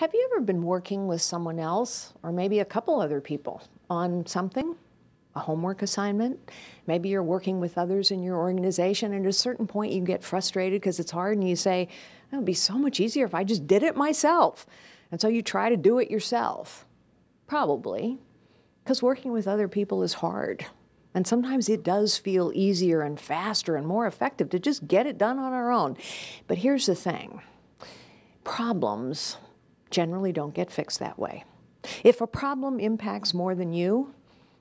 Have you ever been working with someone else, or maybe a couple other people, on something? A homework assignment? Maybe you're working with others in your organization, and at a certain point you get frustrated because it's hard, and you say, it would be so much easier if I just did it myself. And so you try to do it yourself. Probably, because working with other people is hard. And sometimes it does feel easier and faster and more effective to just get it done on our own. But here's the thing problems generally don't get fixed that way. If a problem impacts more than you,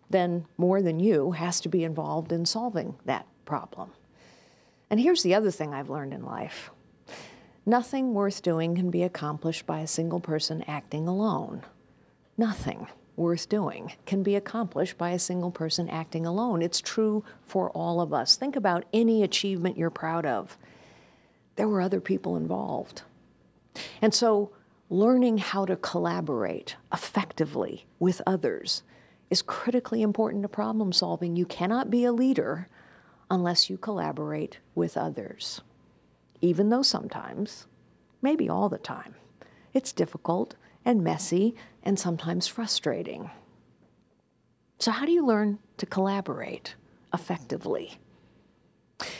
then more than you has to be involved in solving that problem. And here's the other thing I've learned in life nothing worth doing can be accomplished by a single person acting alone. Nothing worth doing can be accomplished by a single person acting alone. It's true for all of us. Think about any achievement you're proud of. There were other people involved. And so, learning how to collaborate effectively with others is critically important to problem solving. You cannot be a leader unless you collaborate with others, even though sometimes, maybe all the time, it's difficult and messy and sometimes frustrating. So, how do you learn to collaborate effectively?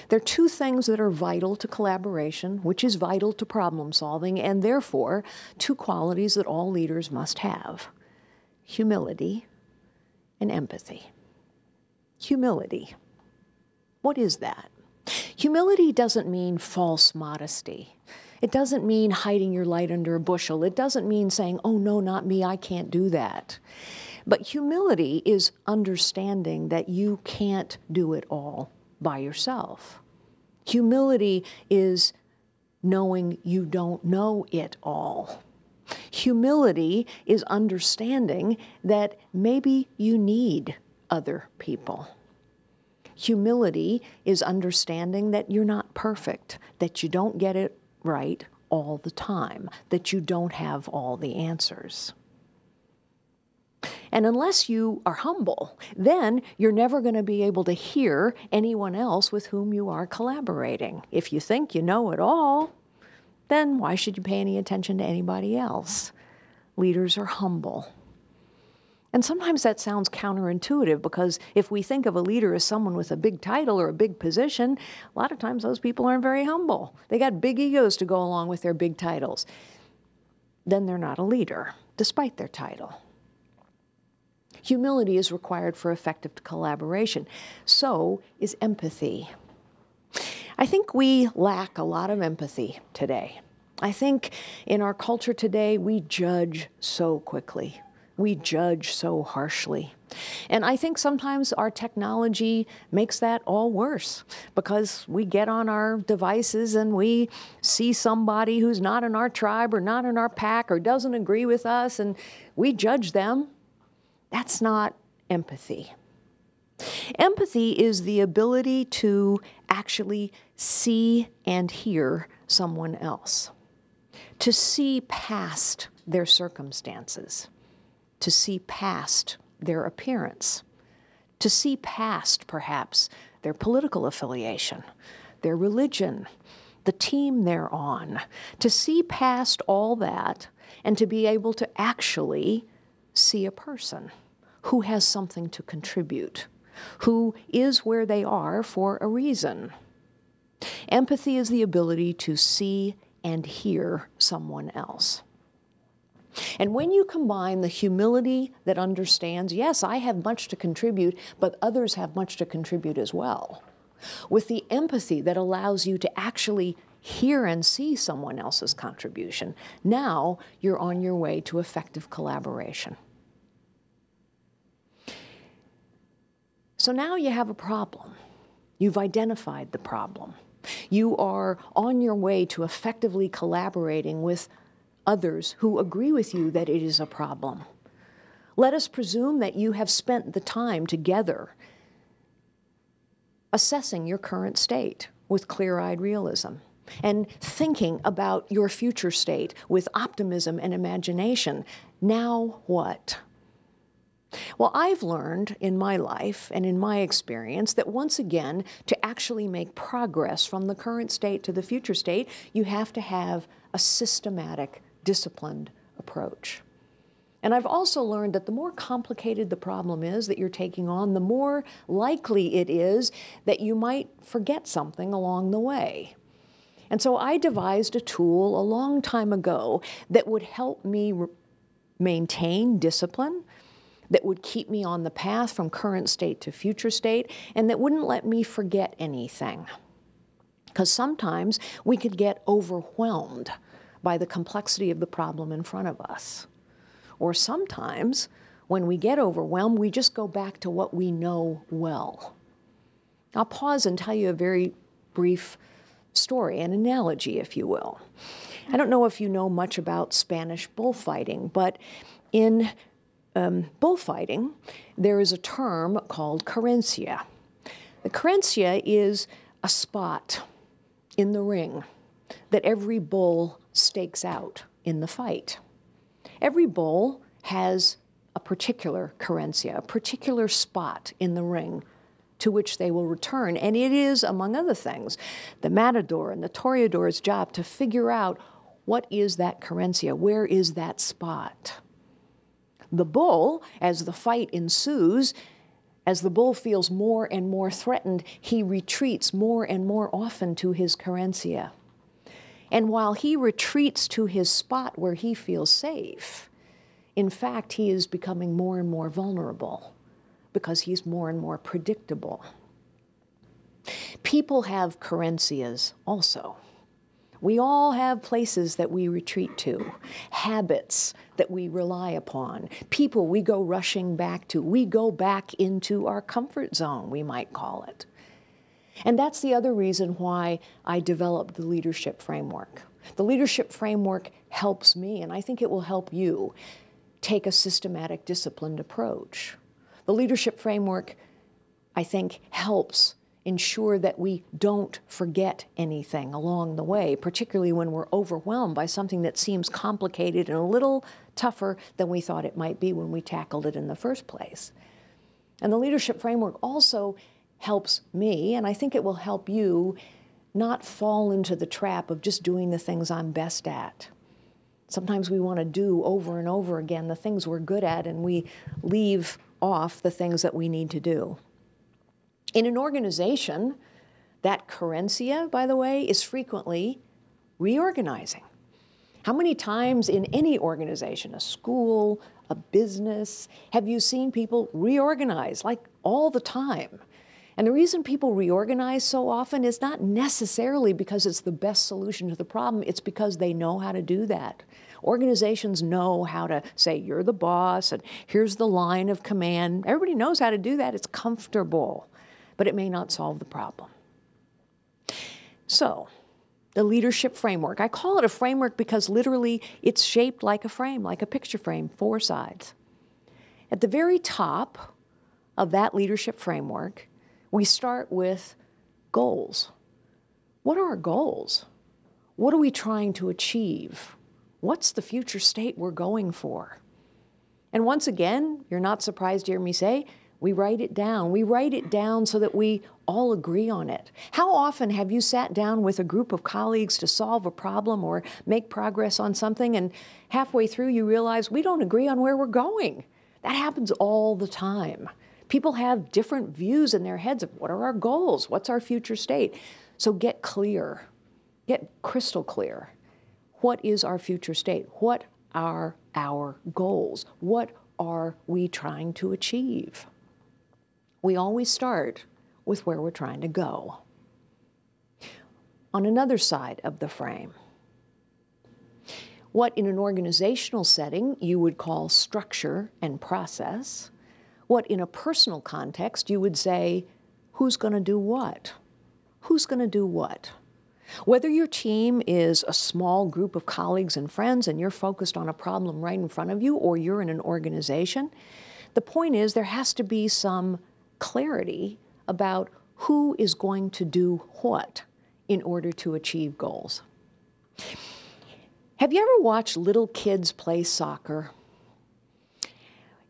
There are two things that are vital to collaboration, which is vital to problem solving, and therefore two qualities that all leaders must have humility and empathy. Humility. What is that? Humility doesn't mean false modesty. It doesn't mean hiding your light under a bushel. It doesn't mean saying, oh, no, not me, I can't do that. But humility is understanding that you can't do it all by yourself. Humility is knowing you don't know it all. Humility is understanding that maybe you need other people. Humility is understanding that you're not perfect, that you don't get it right all the time, that you don't have all the answers. And unless you are humble, then you're never going to be able to hear anyone else with whom you are collaborating. If you think you know it all, then why should you pay any attention to anybody else? Leaders are humble. And sometimes that sounds counterintuitive because if we think of a leader as someone with a big title or a big position, a lot of times those people aren't very humble. They got big egos to go along with their big titles. Then they're not a leader, despite their title. Humility is required for effective collaboration. So is empathy. I think we lack a lot of empathy today. I think in our culture today, we judge so quickly we judge so harshly. And I think sometimes our technology makes that all worse because we get on our devices and we see somebody who's not in our tribe or not in our pack or doesn't agree with us and we judge them. That's not empathy. Empathy is the ability to actually see and hear someone else, to see past their circumstances to see past their appearance, to see past, perhaps, their political affiliation, their religion, the team they're on, to see past all that and to be able to actually see a person who has something to contribute, who is where they are for a reason. Empathy is the ability to see and hear someone else. And when you combine the humility that understands, yes, I have much to contribute, but others have much to contribute as well, with the empathy that allows you to actually hear and see someone else's contribution, now you're on your way to effective collaboration. So now you have a problem. You've identified the problem. You are on your way to effectively collaborating with others who agree with you that it is a problem. Let us presume that you have spent the time together assessing your current state with clear eyed realism and thinking about your future state with optimism and imagination. Now what? Well, I've learned in my life and in my experience that once again, to actually make progress from the current state to the future state, you have to have a systematic disciplined approach. And I've also learned that the more complicated the problem is that you're taking on, the more likely it is that you might forget something along the way. And so I devised a tool a long time ago that would help me maintain discipline, that would keep me on the path from current state to future state, and that wouldn't let me forget anything. Because sometimes we could get overwhelmed by the complexity of the problem in front of us. Or sometimes, when we get overwhelmed, we just go back to what we know well. I'll pause and tell you a very brief story, an analogy, if you will. I don't know if you know much about Spanish bullfighting, but in um, bullfighting, there is a term called querencia. The querencia is a spot in the ring that every bull stakes out in the fight. Every bull has a particular querencia, a particular spot in the ring to which they will return. And it is, among other things, the matador and the toreador's job to figure out what is that querencia, where is that spot. The bull, as the fight ensues, as the bull feels more and more threatened, he retreats more and more often to his querencia. And while he retreats to his spot where he feels safe, in fact, he is becoming more and more vulnerable because he's more and more predictable. People have querencias also. We all have places that we retreat to, habits that we rely upon, people we go rushing back to. We go back into our comfort zone, we might call it. And that's the other reason why I developed the leadership framework. The leadership framework helps me, and I think it will help you, take a systematic, disciplined approach. The leadership framework, I think, helps ensure that we don't forget anything along the way, particularly when we're overwhelmed by something that seems complicated and a little tougher than we thought it might be when we tackled it in the first place. And the leadership framework also helps me, and I think it will help you, not fall into the trap of just doing the things I'm best at. Sometimes we want to do over and over again the things we're good at, and we leave off the things that we need to do. In an organization, that querencia, by the way, is frequently reorganizing. How many times in any organization, a school, a business, have you seen people reorganize like all the time? And the reason people reorganize so often is not necessarily because it's the best solution to the problem, it's because they know how to do that. Organizations know how to say, you're the boss, and here's the line of command. Everybody knows how to do that. It's comfortable, but it may not solve the problem. So, the leadership framework. I call it a framework because literally it's shaped like a frame, like a picture frame, four sides. At the very top of that leadership framework, we start with goals. What are our goals? What are we trying to achieve? What's the future state we're going for? And once again, you're not surprised to hear me say, we write it down. We write it down so that we all agree on it. How often have you sat down with a group of colleagues to solve a problem or make progress on something, and halfway through you realize we don't agree on where we're going? That happens all the time. People have different views in their heads of what are our goals, what's our future state. So get clear, get crystal clear. What is our future state? What are our goals? What are we trying to achieve? We always start with where we're trying to go. On another side of the frame, what in an organizational setting you would call structure and process, what in a personal context you would say, who's going to do what? Who's going to do what? Whether your team is a small group of colleagues and friends and you're focused on a problem right in front of you, or you're in an organization, the point is there has to be some clarity about who is going to do what in order to achieve goals. Have you ever watched little kids play soccer?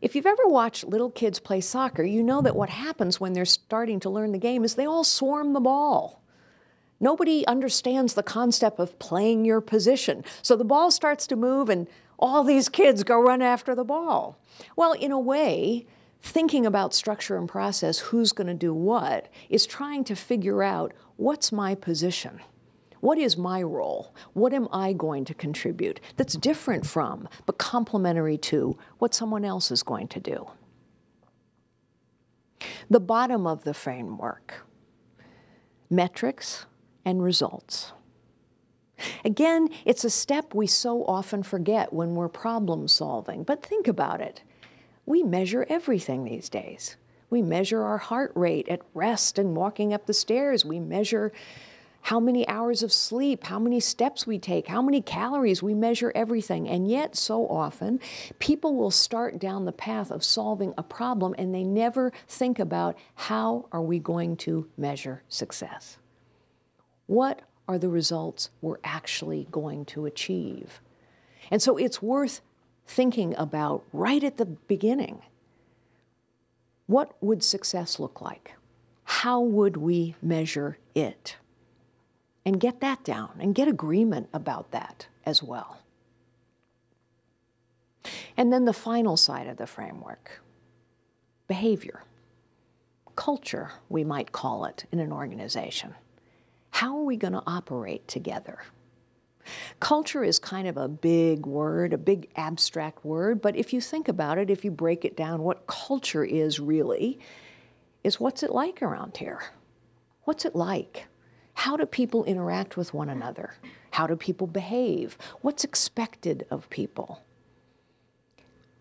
If you've ever watched little kids play soccer, you know that what happens when they're starting to learn the game is they all swarm the ball. Nobody understands the concept of playing your position. So the ball starts to move and all these kids go run after the ball. Well, in a way, thinking about structure and process, who's going to do what, is trying to figure out what's my position? What is my role? What am I going to contribute that's different from, but complementary to, what someone else is going to do? The bottom of the framework metrics and results. Again, it's a step we so often forget when we're problem solving, but think about it. We measure everything these days. We measure our heart rate at rest and walking up the stairs. We measure how many hours of sleep, how many steps we take, how many calories, we measure everything. And yet, so often, people will start down the path of solving a problem and they never think about how are we going to measure success? What are the results we're actually going to achieve? And so it's worth thinking about right at the beginning. What would success look like? How would we measure it? and get that down and get agreement about that as well. And then the final side of the framework behavior, culture, we might call it in an organization. How are we going to operate together? Culture is kind of a big word, a big abstract word, but if you think about it, if you break it down, what culture is really, is what's it like around here? What's it like? How do people interact with one another? How do people behave? What's expected of people?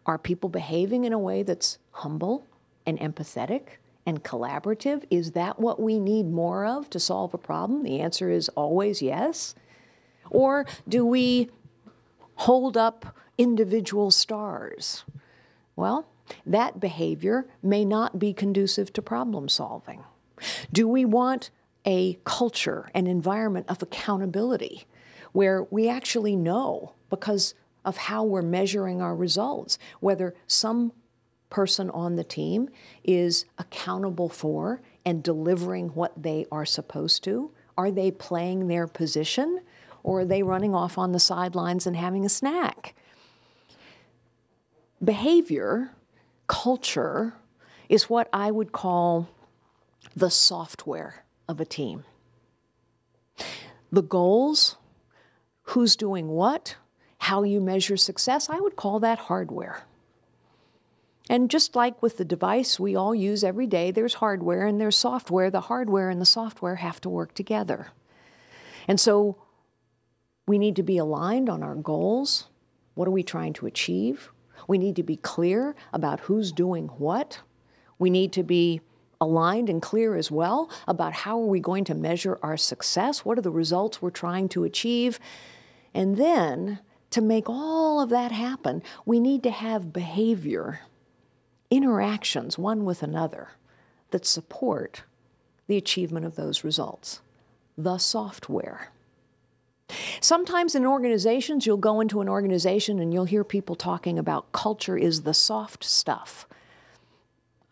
Are people behaving in a way that's humble and empathetic and collaborative? Is that what we need more of to solve a problem? The answer is always yes. Or do we hold up individual stars? Well, that behavior may not be conducive to problem solving. Do we want a culture, an environment of accountability where we actually know because of how we're measuring our results, whether some person on the team is accountable for and delivering what they are supposed to. Are they playing their position or are they running off on the sidelines and having a snack? Behavior, culture, is what I would call the software of a team. The goals, who's doing what, how you measure success, I would call that hardware. And just like with the device we all use every day, there's hardware and there's software. The hardware and the software have to work together. And so we need to be aligned on our goals. What are we trying to achieve? We need to be clear about who's doing what. We need to be aligned and clear as well about how are we going to measure our success, what are the results we're trying to achieve, and then to make all of that happen, we need to have behavior, interactions one with another that support the achievement of those results, the software. Sometimes in organizations, you'll go into an organization and you'll hear people talking about culture is the soft stuff.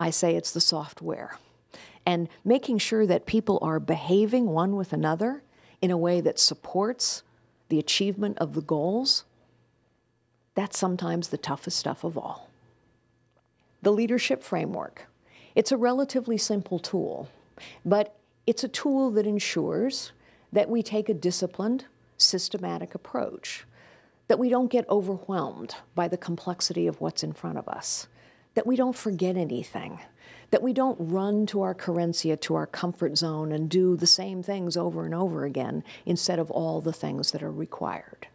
I say it's the software. And making sure that people are behaving one with another in a way that supports the achievement of the goals, that's sometimes the toughest stuff of all. The leadership framework. It's a relatively simple tool, but it's a tool that ensures that we take a disciplined, systematic approach, that we don't get overwhelmed by the complexity of what's in front of us, that we don't forget anything, that we don't run to our querencia, to our comfort zone, and do the same things over and over again instead of all the things that are required.